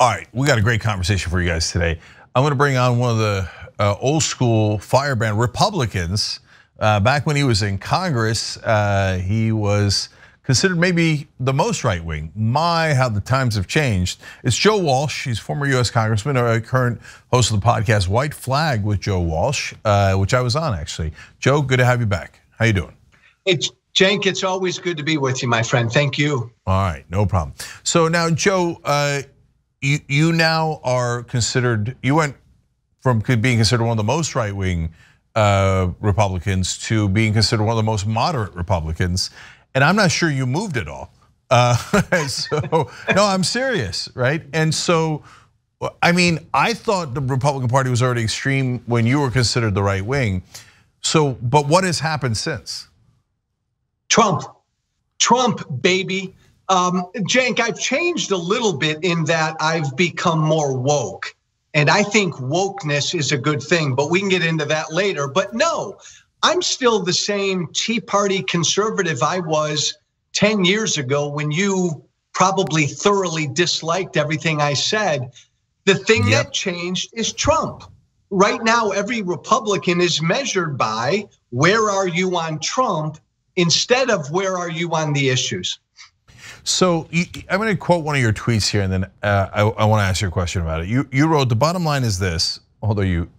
All right, we got a great conversation for you guys today. I'm going to bring on one of the uh, old school firebrand Republicans. Uh, back when he was in Congress, uh, he was considered maybe the most right wing. My, how the times have changed. It's Joe Walsh. He's former U.S. Congressman, a current host of the podcast White Flag with Joe Walsh, uh, which I was on actually. Joe, good to have you back. How you doing? It's Cenk, it's always good to be with you, my friend. Thank you. All right, no problem. So now, Joe, uh, you you now are considered. You went from being considered one of the most right wing uh, Republicans to being considered one of the most moderate Republicans, and I'm not sure you moved at all. Uh, so no, I'm serious, right? And so, I mean, I thought the Republican Party was already extreme when you were considered the right wing. So, but what has happened since? Trump, Trump, baby. Um, Cenk, I've changed a little bit in that I've become more woke. And I think wokeness is a good thing, but we can get into that later. But no, I'm still the same Tea Party conservative I was 10 years ago when you probably thoroughly disliked everything I said. The thing yep. that changed is Trump. Right now, every Republican is measured by where are you on Trump instead of where are you on the issues. So I'm going to quote one of your tweets here, and then uh, I, want to ask you a question about it. You you wrote the bottom line is this, although you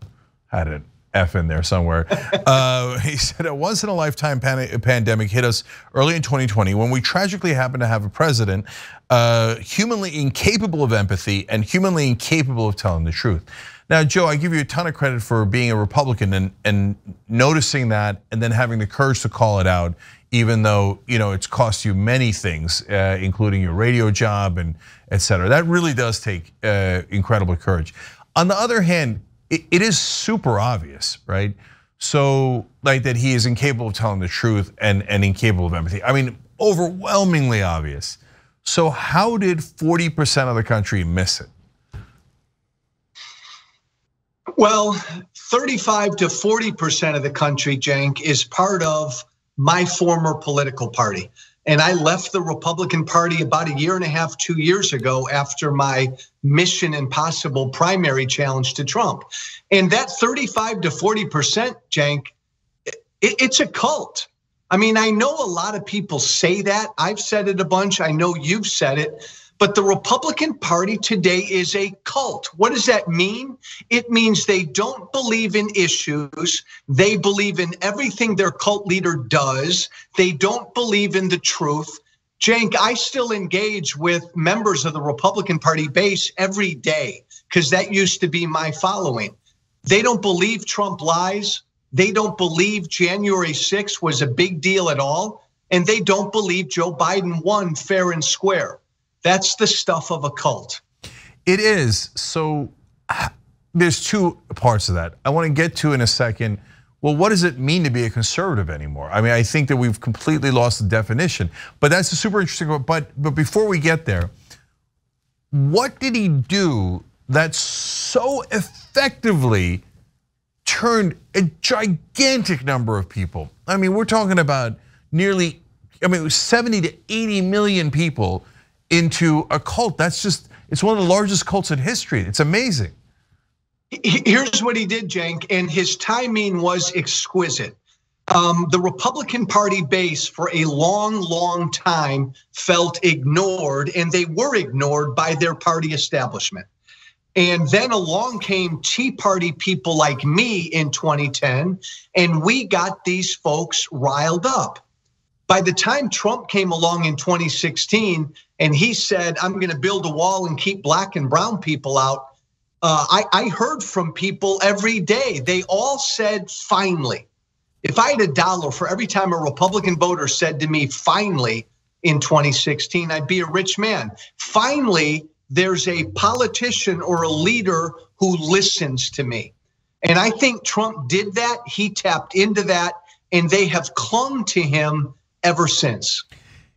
had an F in there somewhere. uh, he said a once in a lifetime pandemic hit us early in 2020 when we tragically happened to have a president uh, humanly incapable of empathy and humanly incapable of telling the truth. Now, Joe, I give you a ton of credit for being a Republican and, and noticing that and then having the courage to call it out, even though you know it's cost you many things, uh, including your radio job and et cetera. That really does take uh, incredible courage. On the other hand, it, it is super obvious, right? So, like that he is incapable of telling the truth and, and incapable of empathy. I mean, overwhelmingly obvious. So, how did 40% of the country miss it? Well, 35 to 40% of the country, Cenk, is part of my former political party. And I left the Republican Party about a year and a half, two years ago after my Mission Impossible primary challenge to Trump. And that 35 to 40%, Cenk, it's a cult. I mean, I know a lot of people say that. I've said it a bunch. I know you've said it. But the Republican Party today is a cult. What does that mean? It means they don't believe in issues. They believe in everything their cult leader does. They don't believe in the truth. Cenk, I still engage with members of the Republican Party base every day because that used to be my following. They don't believe Trump lies. They don't believe January 6th was a big deal at all. And they don't believe Joe Biden won fair and square. That's the stuff of a cult. It is. So there's two parts of that. I want to get to in a second. Well, what does it mean to be a conservative anymore? I mean, I think that we've completely lost the definition. But that's a super interesting. But but before we get there, what did he do that so effectively turned a gigantic number of people? I mean, we're talking about nearly, I mean, it was 70 to 80 million people into a cult. That's just, it's one of the largest cults in history. It's amazing. Here's what he did, Cenk, and his timing was exquisite. Um, the Republican Party base for a long, long time felt ignored, and they were ignored by their party establishment. And then along came Tea Party people like me in 2010, and we got these folks riled up. By the time Trump came along in 2016 and he said, I'm going to build a wall and keep black and brown people out, uh, I, I heard from people every day. They all said, finally. If I had a dollar for every time a Republican voter said to me, finally, in 2016, I'd be a rich man. Finally, there's a politician or a leader who listens to me. And I think Trump did that. He tapped into that, and they have clung to him ever since.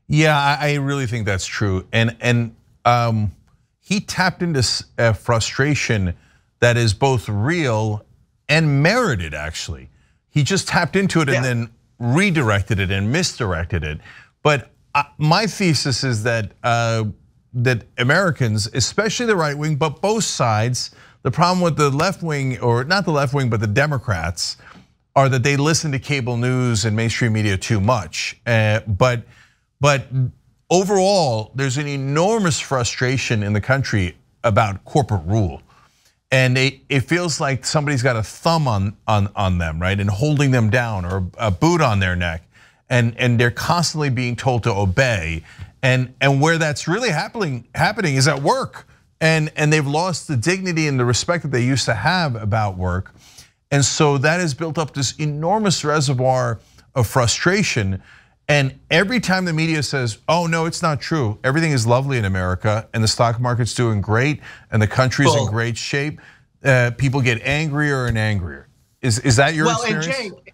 Yeah, I really think that's true. And and um, he tapped into a frustration that is both real and merited. Actually, he just tapped into it yeah. and then redirected it and misdirected it. But uh, my thesis is that uh, that Americans, especially the right wing, but both sides, the problem with the left wing, or not the left wing, but the Democrats, are that they listen to cable news and mainstream media too much. Uh, but but overall, there's an enormous frustration in the country about corporate rule. And it, it feels like somebody's got a thumb on, on, on them, right? And holding them down or a boot on their neck. And, and they're constantly being told to obey. And, and where that's really happening, happening is at work. And, and they've lost the dignity and the respect that they used to have about work. And so that has built up this enormous reservoir of frustration and every time the media says, oh, no, it's not true, everything is lovely in America and the stock market's doing great and the country's well, in great shape, uh, people get angrier and angrier. Is, is that your well, experience? And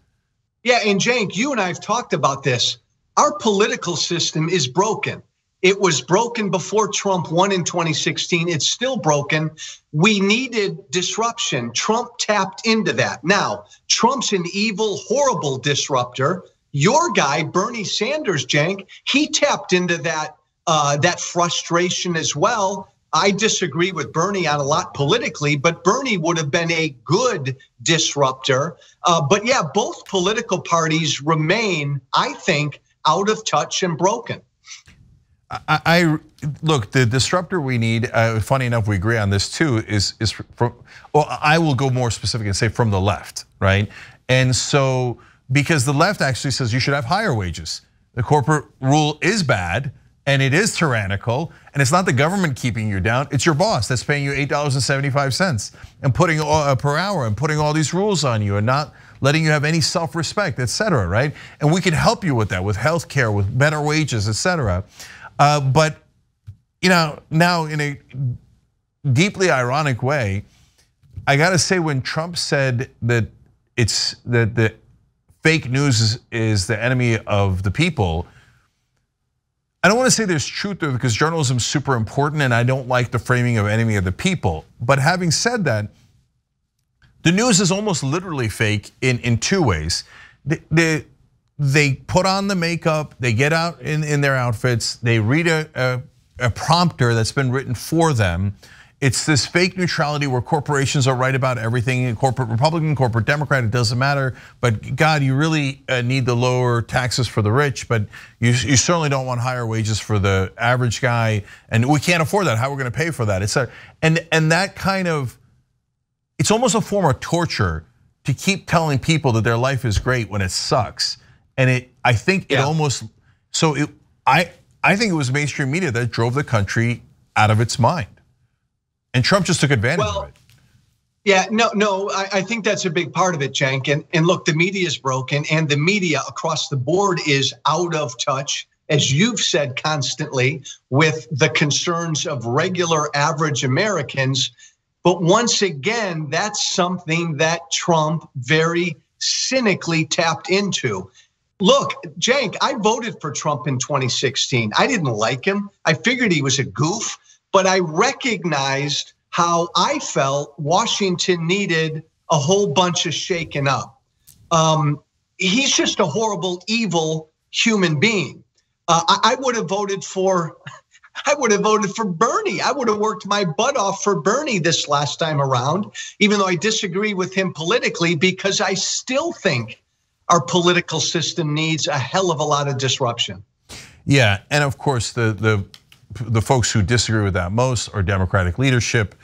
yeah, and Cenk, you and I have talked about this. Our political system is broken. It was broken before Trump won in 2016. It's still broken. We needed disruption. Trump tapped into that. Now, Trump's an evil, horrible disruptor your guy, Bernie Sanders, Cenk, he tapped into that uh, that frustration as well. I disagree with Bernie on a lot politically, but Bernie would have been a good disruptor. Uh, but yeah, both political parties remain, I think, out of touch and broken. I, look the disruptor we need. Uh, funny enough, we agree on this too. Is is from? Well, I will go more specific and say from the left, right? And so because the left actually says you should have higher wages. The corporate rule is bad and it is tyrannical, and it's not the government keeping you down, it's your boss that's paying you $8.75 and putting uh, per hour and putting all these rules on you and not letting you have any self-respect, etc. right? And we can help you with that, with health care, with better wages, etc. Uh, but you know, now in a deeply ironic way, I gotta say when Trump said that it's that the fake news is, is the enemy of the people. I don't want to say there's truth there because journalism is super important and I don't like the framing of enemy of the people. But having said that, the news is almost literally fake in, in two ways. They, they, they put on the makeup, they get out in, in their outfits, they read a, a, a prompter that's been written for them, it's this fake neutrality where corporations are right about everything, corporate Republican, corporate Democrat, it doesn't matter. But God, you really uh, need the lower taxes for the rich, but you, you certainly don't want higher wages for the average guy. And we can't afford that. How are we gonna pay for that? It's a, and, and that kind of, it's almost a form of torture to keep telling people that their life is great when it sucks. And it, I think it almost, so it, I, I think it was mainstream media that drove the country out of its mind. And Trump just took advantage well, of it. Yeah, no, no, I, I, think that's a big part of it, Cenk. And, and look, the media is broken, and the media across the board is out of touch, as you've said constantly, with the concerns of regular average Americans. But once again, that's something that Trump very cynically tapped into. Look, Cenk, I voted for Trump in 2016. I didn't like him. I figured he was a goof but I recognized how I felt Washington needed a whole bunch of shaking up. Um, he's just a horrible, evil human being. Uh, I, I would have voted for. I would have voted for Bernie. I would have worked my butt off for Bernie this last time around, even though I disagree with him politically, because I still think our political system needs a hell of a lot of disruption. Yeah, and of course the the the folks who disagree with that most are Democratic leadership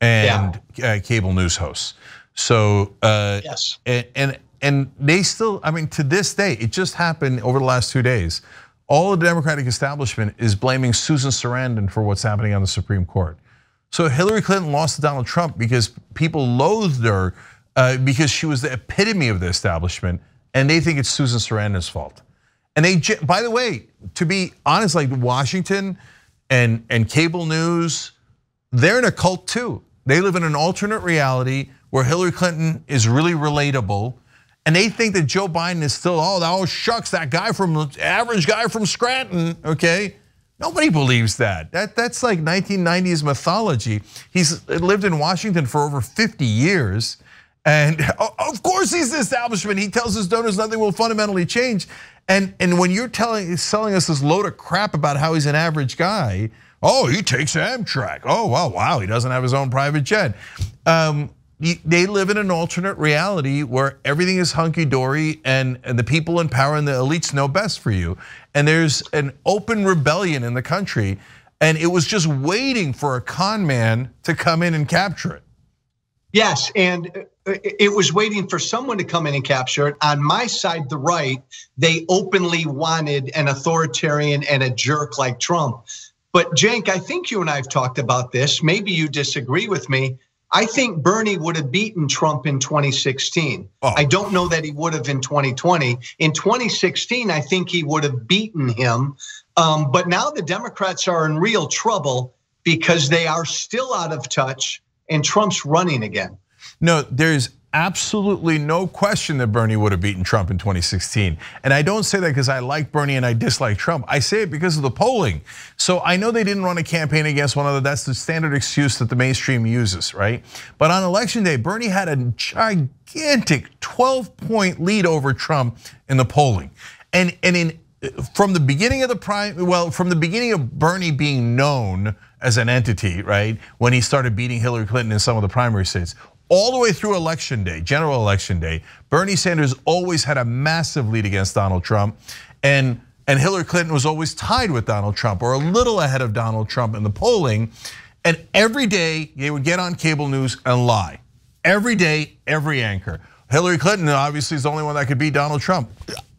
and yeah. Uh, cable news hosts. So uh, yes, and, and and they still, I mean, to this day, it just happened over the last two days. All the Democratic establishment is blaming Susan Sarandon for what's happening on the Supreme Court. So Hillary Clinton lost to Donald Trump because people loathed her uh, because she was the epitome of the establishment, and they think it's Susan Sarandon's fault. And they, by the way, to be honest, like Washington and, and cable news, they're in a cult too. They live in an alternate reality where Hillary Clinton is really relatable. And they think that Joe Biden is still, oh, oh shucks, that guy from average guy from Scranton, okay? Nobody believes that. That that's like 1990s mythology. He's lived in Washington for over 50 years. And of course he's the establishment. He tells his donors nothing will fundamentally change. And, and when you're telling, selling us this load of crap about how he's an average guy, Oh, he takes Amtrak. Oh, wow, wow, he doesn't have his own private jet. Um, they live in an alternate reality where everything is hunky dory and, and the people in power and the elites know best for you. And there's an open rebellion in the country, and it was just waiting for a con man to come in and capture it. Yes, and it was waiting for someone to come in and capture it. On my side, the right, they openly wanted an authoritarian and a jerk like Trump. But Cenk, I think you and I have talked about this. Maybe you disagree with me. I think Bernie would have beaten Trump in 2016. Oh. I don't know that he would have in 2020. In 2016, I think he would have beaten him. Um, but now the Democrats are in real trouble because they are still out of touch and Trump's running again. No, there's absolutely no question that Bernie would have beaten Trump in 2016. And I don't say that because I like Bernie and I dislike Trump. I say it because of the polling. So I know they didn't run a campaign against one another. That's the standard excuse that the mainstream uses, right? But on election day, Bernie had a gigantic 12 point lead over Trump in the polling. And, and in from the beginning of the prime, well, from the beginning of Bernie being known as an entity, right? When he started beating Hillary Clinton in some of the primary states, all the way through election day, general election day, Bernie Sanders always had a massive lead against Donald Trump. And, and Hillary Clinton was always tied with Donald Trump or a little ahead of Donald Trump in the polling. And every day they would get on cable news and lie. Every day, every anchor. Hillary Clinton obviously is the only one that could beat Donald Trump.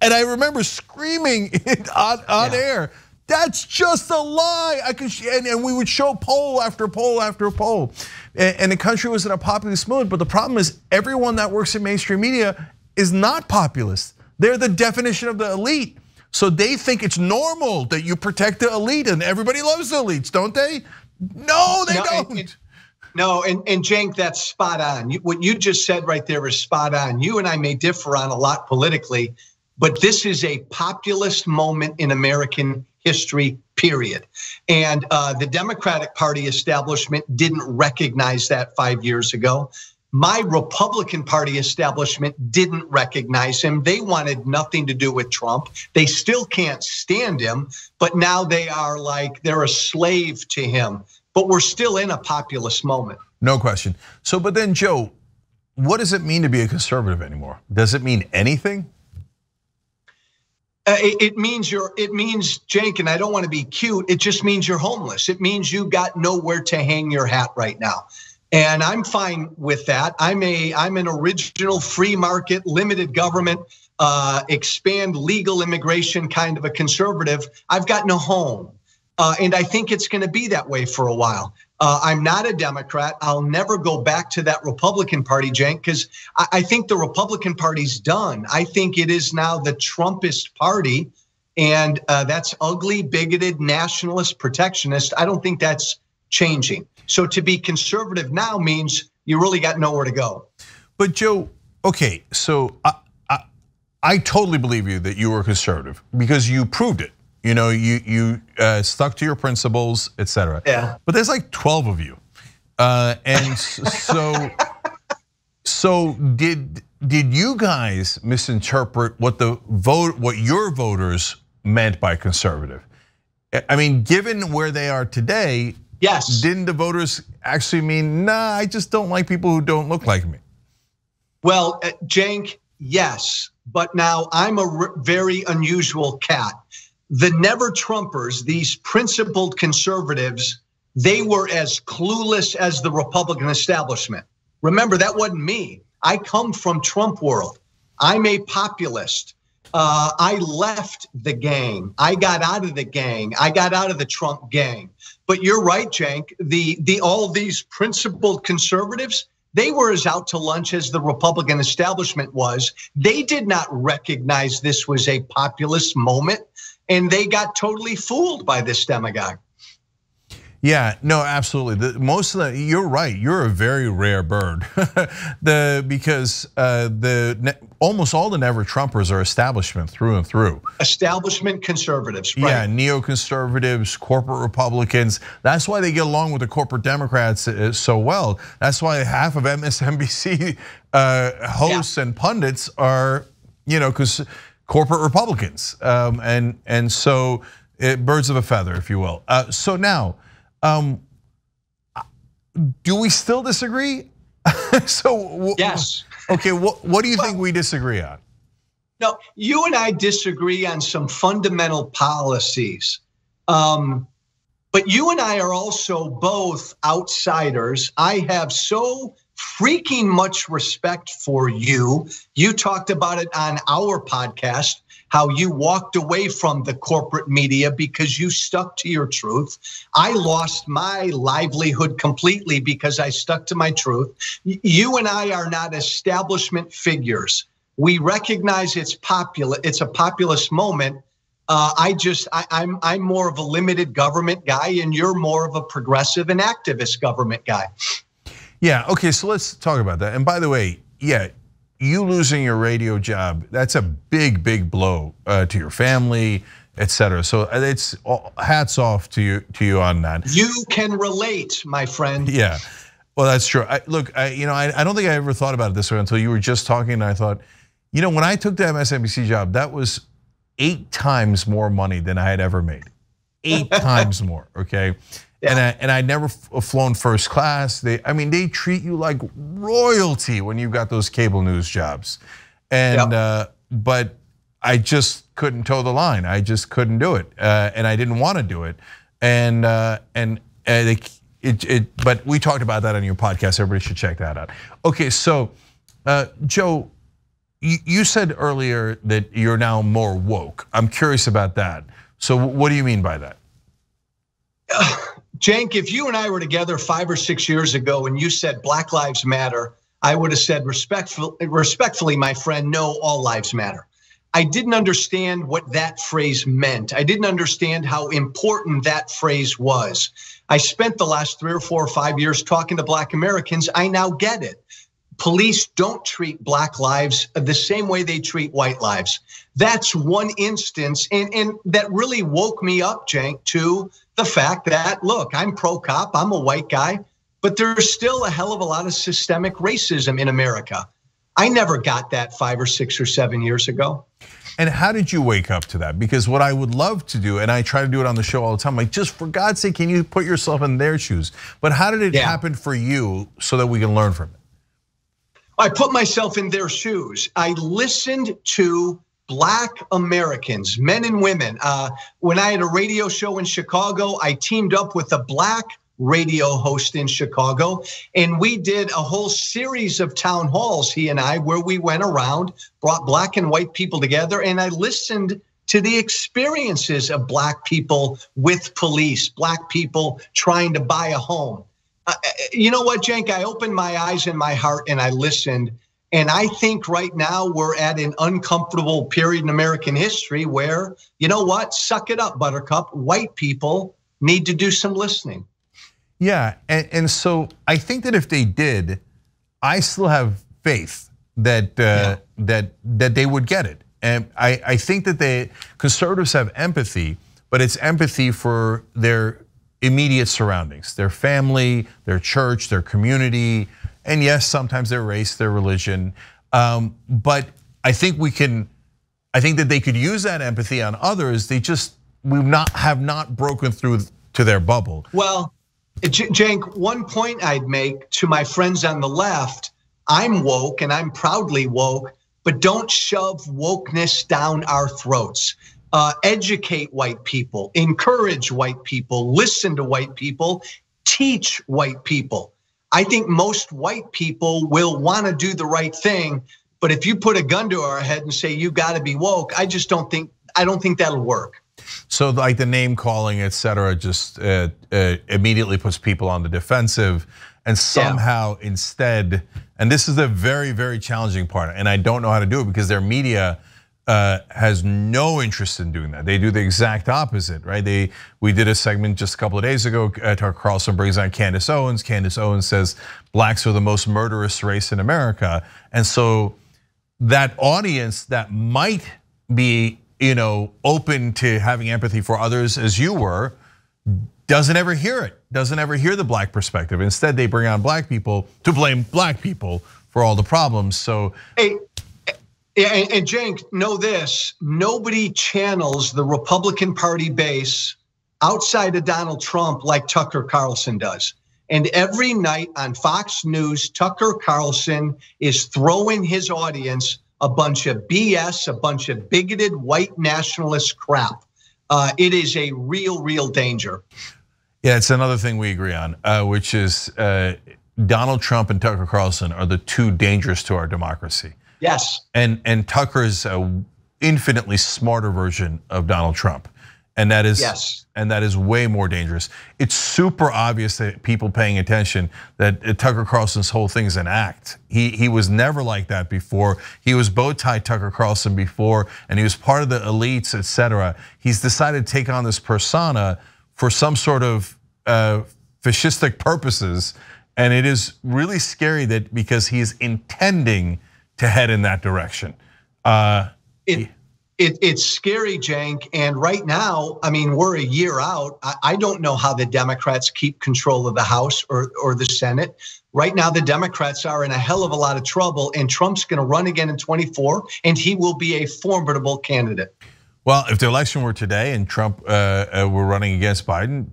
And I remember screaming on, on yeah. air, that's just a lie. I could, and, and we would show poll after poll after poll and the country was in a populist mood. But the problem is, everyone that works in mainstream media is not populist. They're the definition of the elite. So they think it's normal that you protect the elite, and everybody loves the elites, don't they? No, they no, don't. And, no, and, and Cenk, that's spot on. What you just said right there is spot on. You and I may differ on a lot politically, but this is a populist moment in American history, period. And uh, the Democratic Party establishment didn't recognize that five years ago. My Republican Party establishment didn't recognize him. They wanted nothing to do with Trump. They still can't stand him, but now they are like they're a slave to him. But we're still in a populist moment. No question. So, but then, Joe, what does it mean to be a conservative anymore? Does it mean anything? Uh, it, it, means you're. It means Cenk, and I don't want to be cute. It just means you're homeless. It means you got nowhere to hang your hat right now, and I'm fine with that. I'm a. I'm an original free market, limited government, uh, expand legal immigration kind of a conservative. I've got no home, uh, and I think it's going to be that way for a while. Uh, I'm not a Democrat. I'll never go back to that Republican Party, Cenk, because I, I, think the Republican Party's done. I think it is now the Trumpist Party, and uh, that's ugly, bigoted, nationalist, protectionist. I don't think that's changing. So to be conservative now means you really got nowhere to go. But Joe, okay, so I, I, I totally believe you that you were conservative because you proved it. You know, you you uh, stuck to your principles, etc. Yeah. But there's like 12 of you, uh, and so so did did you guys misinterpret what the vote what your voters meant by conservative? I mean, given where they are today, yes, didn't the voters actually mean, nah, I just don't like people who don't look like me? Well, uh, Cenk, yes, but now I'm a very unusual cat the never Trumpers, these principled conservatives, they were as clueless as the Republican establishment. Remember, that wasn't me. I come from Trump world. I'm a populist. Uh, I left the gang. I got out of the gang. I got out of the Trump gang. But you're right, Cenk. The the all these principled conservatives, they were as out to lunch as the Republican establishment was. They did not recognize this was a populist moment and they got totally fooled by this demagogue. Yeah, no, absolutely. The, most of the, you're right. You're a very rare bird. the because uh, the almost all the never Trumpers are establishment through and through. Establishment conservatives, right? Yeah, neoconservatives, corporate Republicans. That's why they get along with the corporate Democrats uh, so well. That's why half of MSNBC uh, hosts yeah. and pundits are, you know, because corporate Republicans, um, and and so it, birds of a feather, if you will. Uh, so now, Um, do we still disagree? so yes. Okay, what what do you well, think we disagree on? No, you and I disagree on some fundamental policies. Um, but you and I are also both outsiders. I have so freaking much respect for you. You talked about it on our podcast how you walked away from the corporate media because you stuck to your truth. I lost my livelihood completely because I stuck to my truth. You and I are not establishment figures. We recognize it's popular. It's a populist moment. Uh, I just I, I'm I'm more of a limited government guy, and you're more of a progressive and activist government guy. Yeah. Okay. So let's talk about that. And by the way, yeah, you losing your radio job, that's a big, big blow uh, to your family, et cetera. So uh, it's hats off to you to you on that. You can relate, my friend. Yeah. Well, that's true. I, look, I, you know, I, I don't think I ever thought about it this way until you were just talking, and I thought, you know, when I took the MSNBC job, that was eight times more money than I had ever made. Eight times more. Okay. And I and I never flown first class. They, I mean, they treat you like royalty when you've got those cable news jobs, and uh, but I just couldn't toe the line. I just couldn't do it, uh, and I didn't want to do it, and uh, and it, it, it, But we talked about that on your podcast. Everybody should check that out. Okay, so uh, Joe, you, you said earlier that you're now more woke. I'm curious about that. So what do you mean by that? Cenk, if you and I were together five or six years ago and you said Black Lives Matter, I would have said respectfully, respectfully, my friend, no, all lives matter. I didn't understand what that phrase meant. I didn't understand how important that phrase was. I spent the last three or four or five years talking to Black Americans. I now get it. Police don't treat Black lives the same way they treat white lives. That's one instance. And, and that really woke me up, Cenk, to the fact that, look, I'm pro cop, I'm a white guy, but there's still a hell of a lot of systemic racism in America. I never got that five or six or seven years ago. And how did you wake up to that? Because what I would love to do, and I try to do it on the show all the time, like just for God's sake, can you put yourself in their shoes? But how did it yeah. happen for you so that we can learn from it? I put myself in their shoes. I listened to Black Americans, men and women. Uh, when I had a radio show in Chicago, I teamed up with a Black radio host in Chicago. And we did a whole series of town halls, he and I, where we went around, brought black and white people together. And I listened to the experiences of black people with police, black people trying to buy a home. Uh, you know what, Cenk? I opened my eyes and my heart and I listened. And I think right now we're at an uncomfortable period in American history where, you know what, suck it up, Buttercup. White people need to do some listening. Yeah, and, and so I think that if they did, I still have faith that uh, yeah. that that they would get it. And I, I think that the conservatives have empathy, but it's empathy for their immediate surroundings, their family, their church, their community, and yes, sometimes their race, their religion. Um, but I think we can, I think that they could use that empathy on others. They just, we not have not broken through to their bubble. Well, Cenk, one point I'd make to my friends on the left, I'm woke and I'm proudly woke, but don't shove wokeness down our throats. Uh, educate white people, encourage white people, listen to white people, teach white people. I think most white people will want to do the right thing, but if you put a gun to our head and say you got to be woke, I just don't think I don't think that'll work. So like the name calling, et cetera, just uh, uh, immediately puts people on the defensive, and somehow yeah. instead, and this is the very very challenging part, and I don't know how to do it because their media has no interest in doing that. They do the exact opposite, right? They we did a segment just a couple of days ago. Uh, Tucker Carlson brings on Candace Owens. Candace Owens says blacks are the most murderous race in America, and so that audience that might be you know open to having empathy for others as you were doesn't ever hear it doesn't ever hear the black perspective instead they bring on black people to blame black people for all the problems so hey and, and Cenk, know this: nobody channels the Republican Party base outside of Donald Trump like Tucker Carlson does. And every night on Fox News, Tucker Carlson is throwing his audience a bunch of BS, a bunch of bigoted white nationalist crap. Uh, it is a real, real danger. Yeah, it's another thing we agree on, uh, which is uh, Donald Trump and Tucker Carlson are the two dangerous to our democracy. Yes. And and Tucker is a infinitely smarter version of Donald Trump. And that is yes. and that is way more dangerous. It's super obvious that people paying attention that Tucker Carlson's whole thing is an act. He he was never like that before. He was bow tie Tucker Carlson before, and he was part of the elites, etc. He's decided to take on this persona for some sort of uh, fascistic purposes, and it is really scary that because he is intending to head in that direction. Uh, it, it, it's scary, Cenk. And right now, I mean, we're a year out. I, I, don't know how the Democrats keep control of the House or, or the Senate. Right now, the Democrats are in a hell of a lot of trouble, and Trump's going to run again in 24, and he will be a formidable candidate. Well, if the election were today and Trump uh, uh, were running against Biden,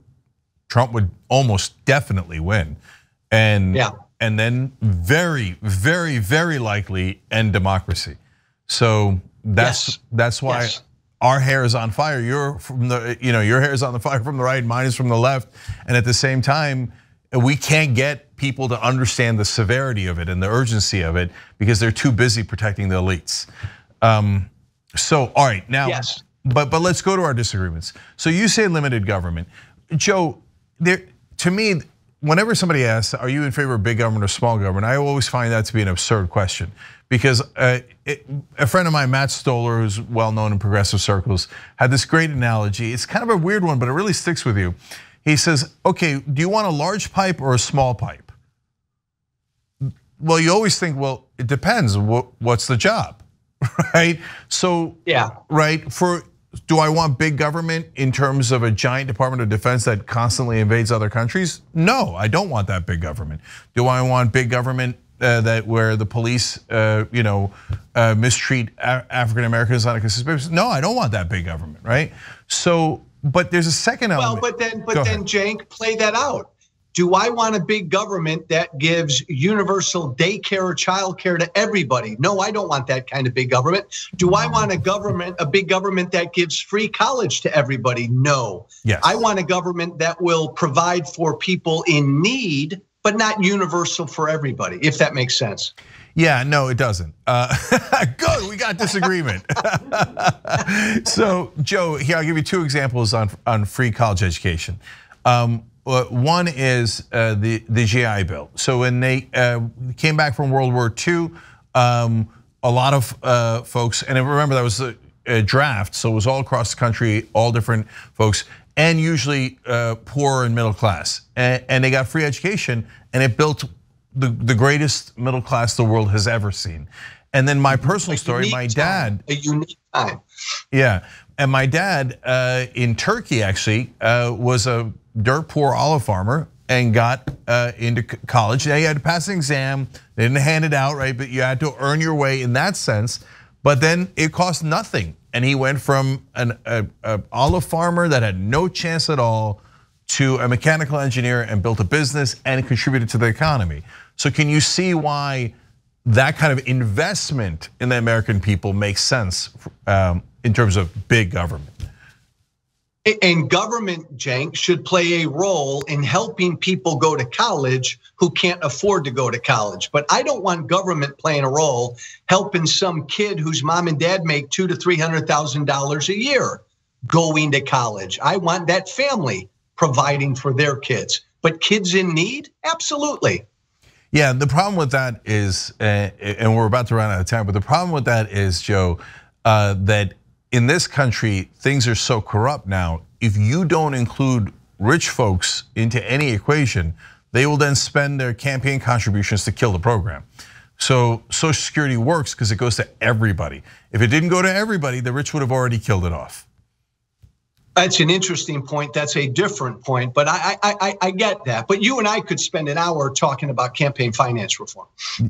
Trump would almost definitely win. And yeah. And then very, very, very likely end democracy. So that's yes. that's why yes. our hair is on fire. You're from the you know your hair is on the fire from the right, mine is from the left, and at the same time, we can't get people to understand the severity of it and the urgency of it because they're too busy protecting the elites. Um, so all right now, yes. but but let's go to our disagreements. So you say limited government, Joe. There to me, whenever somebody asks, "Are you in favor of big government or small government?" I always find that to be an absurd question because uh, a friend of mine, Matt Stoller, who's well known in progressive circles, had this great analogy. It's kind of a weird one, but it really sticks with you. He says, "Okay, do you want a large pipe or a small pipe?" Well, you always think, well, it depends. What's the job, right? So, yeah, right for do I want big government in terms of a giant Department of Defense that constantly invades other countries? No, I don't want that big government. Do I want big government uh, that where the police, uh, you know, uh, mistreat African Americans on a consistent basis? No, I don't want that big government, right? So, but there's a second element. Well, but then, but Go then, ahead. Cenk, play that out. Do I want a big government that gives universal daycare or childcare to everybody? No, I don't want that kind of big government. Do I want a government, a big government that gives free college to everybody? No. Yes. I want a government that will provide for people in need, but not universal for everybody, if that makes sense. Yeah, no, it doesn't. Uh, good, we got disagreement. so, Joe, here I'll give you two examples on on free college education. Um, one is uh, the the GI Bill. So when they uh, came back from World War II, um, a lot of uh, folks, and remember that was a, a, draft, so it was all across the country, all different folks, and usually poor and middle class, and, and they got free education, and it built the, the greatest middle class the world has ever seen. And then my personal story, my dad. A unique time. Yeah, and my dad in Turkey actually was a dirt poor olive farmer and got uh, into college. They had to pass an exam. They didn't hand it out, right? But you had to earn your way in that sense. But then it cost nothing, and he went from an a, a olive farmer that had no chance at all to a mechanical engineer and built a business and contributed to the economy. So can you see why that kind of investment in the American people makes sense um, in terms of big government? And government, Cenk, should play a role in helping people go to college who can't afford to go to college. But I don't want government playing a role helping some kid whose mom and dad make two to three hundred thousand dollars a year going to college. I want that family providing for their kids. But kids in need, absolutely. Yeah, the problem with that is, and we're about to run out of time, but the problem with that is, Joe, uh, that in this country, things are so corrupt now. If you don't include rich folks into any equation, they will then spend their campaign contributions to kill the program. So Social Security works because it goes to everybody. If it didn't go to everybody, the rich would have already killed it off. That's an interesting point. That's a different point, but I, I, I, I get that. But you and I could spend an hour talking about campaign finance reform.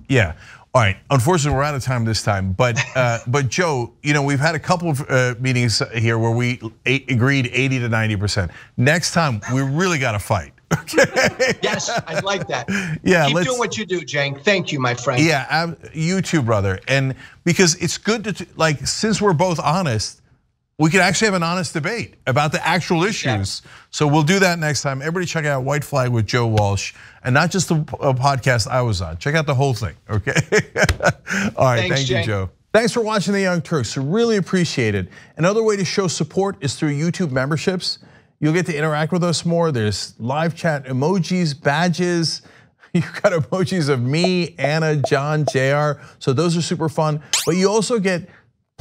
Yeah. All right. Unfortunately, we're out of time this time. But uh, but Joe, you know we've had a couple of uh, meetings here where we agreed 80 to 90 percent. Next time, we really got to fight. Okay. yes, I like that. Yeah, keep doing what you do, Cenk. Thank you, my friend. Yeah, I'm, you too, brother. And because it's good to like, since we're both honest, we could actually have an honest debate about the actual issues. Yeah. So we'll do that next time. Everybody check out White Flag with Joe Walsh, and not just the uh, podcast I was on. Check out the whole thing, okay? All right, Thanks, thank Jay. you, Joe. Thanks for watching The Young Turks. Really appreciate it. Another way to show support is through YouTube memberships. You'll get to interact with us more. There's live chat emojis, badges. You've got emojis of me, Ana, John, JR. So those are super fun. But you also get